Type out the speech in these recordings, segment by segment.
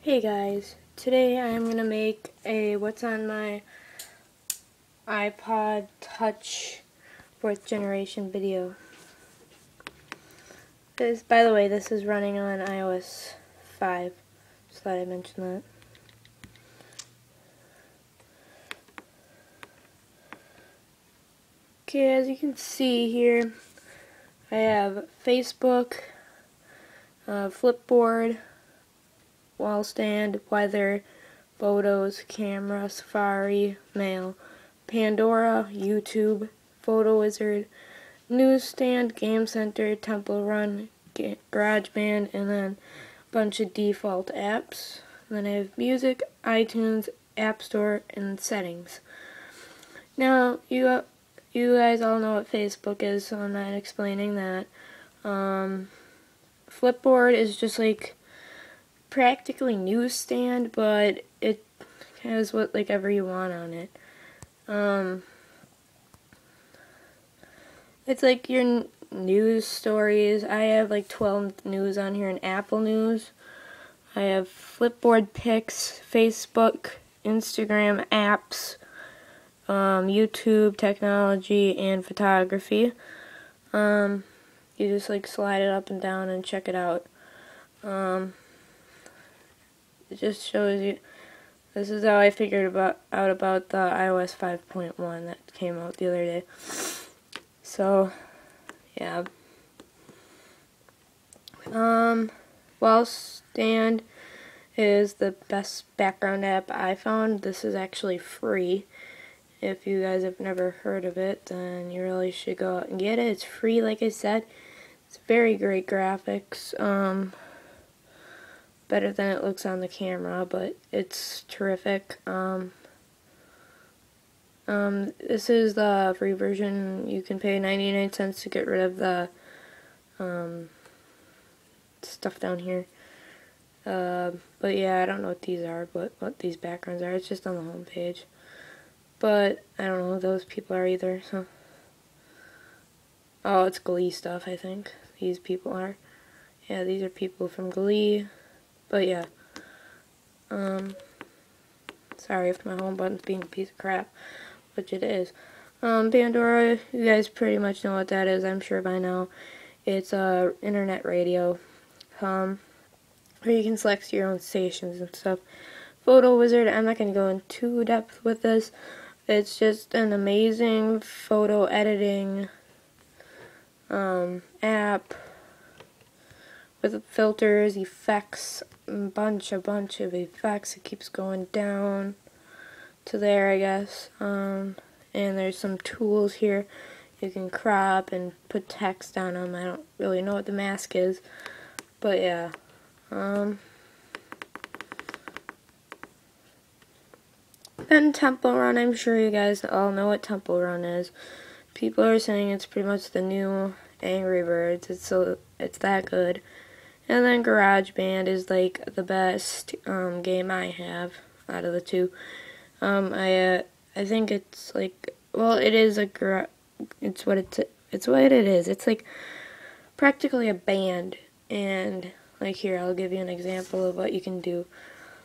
Hey guys, today I'm going to make a what's on my iPod Touch 4th generation video. This, by the way, this is running on iOS 5, just thought I'd mention that. Okay, as you can see here, I have Facebook, uh, Flipboard, wall stand, weather, photos, camera, Safari, mail, Pandora, YouTube, Photo Wizard, newsstand, game center, Temple Run, GarageBand, and then a bunch of default apps. And then I have music, iTunes, App Store, and settings. Now, you you guys all know what Facebook is, so I'm not explaining that. Um, Flipboard is just like practically newsstand, but it has what like ever you want on it. Um, it's like your news stories. I have like 12 news on here and Apple News. I have Flipboard pics, Facebook, Instagram apps, um, YouTube, technology, and photography. Um, you just like slide it up and down and check it out. Um, it just shows you this is how I figured about out about the iOS 5.1 that came out the other day. So, yeah. Um, Wall Stand is the best background app I found. This is actually free. If you guys have never heard of it, then you really should go out and get it. It's free, like I said. It's very great graphics. Um, better than it looks on the camera, but it's terrific. Um, um, this is the free version. You can pay 99 cents to get rid of the um, stuff down here. Uh, but yeah, I don't know what these are, but what these backgrounds are. It's just on the home page. But I don't know who those people are either, so. Oh, it's Glee stuff, I think. These people are. Yeah, these are people from Glee. But yeah. Um, sorry if my home button's being a piece of crap, which it is. Um, Pandora, you guys pretty much know what that is, I'm sure by now. It's a internet radio, um, where you can select your own stations and stuff. Photo Wizard, I'm not going to go in too depth with this. It's just an amazing photo editing um, app with filters, effects, a bunch, a bunch of effects. It keeps going down to there, I guess. Um, and there's some tools here. You can crop and put text on them. I don't really know what the mask is, but yeah. Um, then Temple Run. I'm sure you guys all know what Temple Run is. People are saying it's pretty much the new Angry Birds. It's so it's that good. And then GarageBand is like the best um, game I have out of the two. Um, I uh, I think it's like well, it is a gar- it's what it's it's what it is. It's like practically a band, and like here I'll give you an example of what you can do.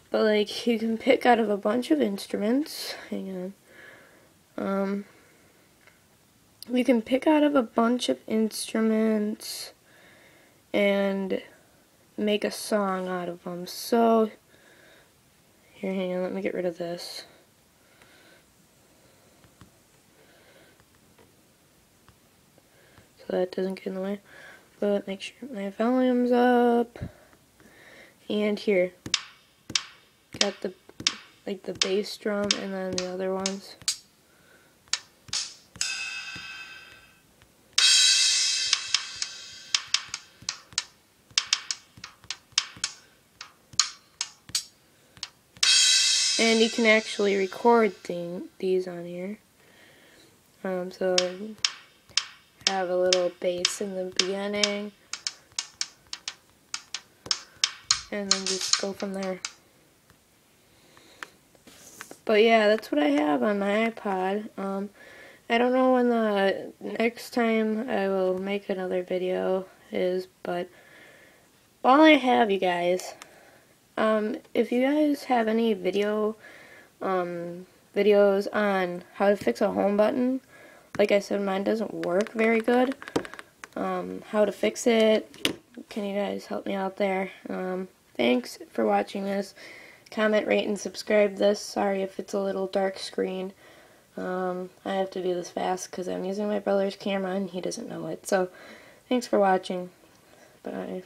But like you can pick out of a bunch of instruments. Hang on. Um, you can pick out of a bunch of instruments and make a song out of them. So, here, hang on, let me get rid of this. So that doesn't get in the way. But make sure my volume's up. And here, got the, like the bass drum and then the other ones. And you can actually record thing, these on here. Um, so have a little bass in the beginning. And then just go from there. But yeah, that's what I have on my iPod. Um, I don't know when the next time I will make another video is, but all I have, you guys, Um, if you guys have any video, um, videos on how to fix a home button, like I said, mine doesn't work very good. Um, how to fix it, can you guys help me out there? Um, thanks for watching this. Comment, rate, and subscribe this. Sorry if it's a little dark screen. Um, I have to do this fast because I'm using my brother's camera and he doesn't know it. So, thanks for watching. Bye.